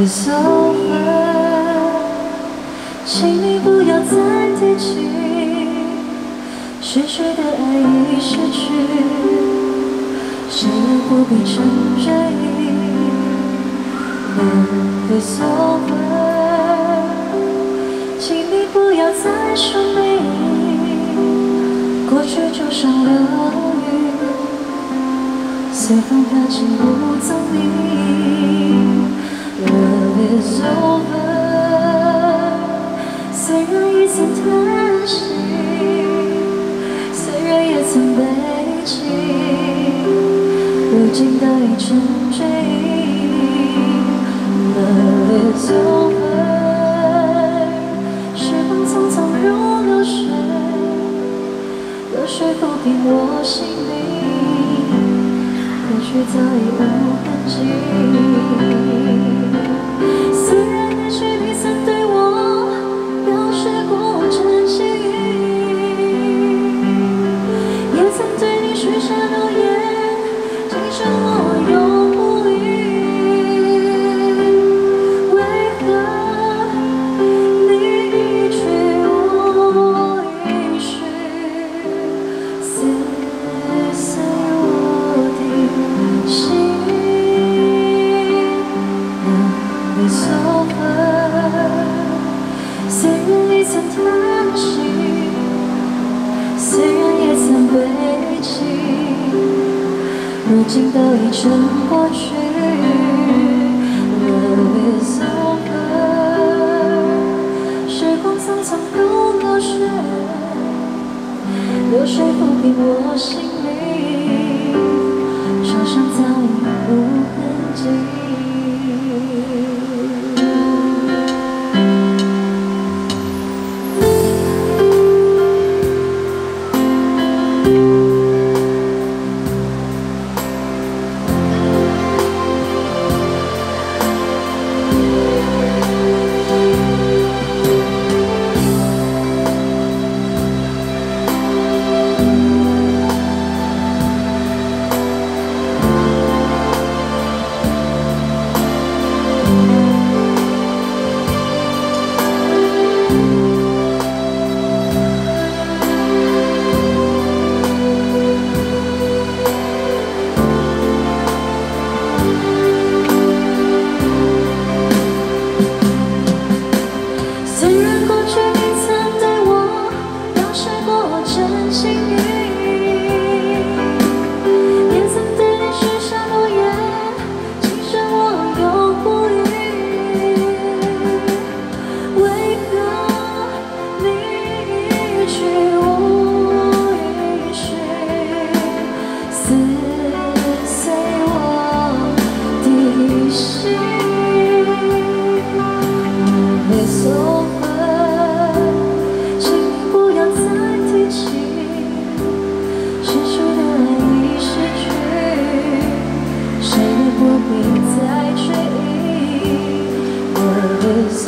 无所谓，请你不要再提起。逝去的爱已失去，谁也不必承认。无所谓，请你不要再说明。过去就像流云，随风飘去不踪影。如今都已成追忆。Love is over，时光匆匆如流水，流水抚平我心灵，过去早已无痕迹。如今都已成过去，Love is over，时光匆匆如流水，流水抚平我心灵，受伤早已无痕迹。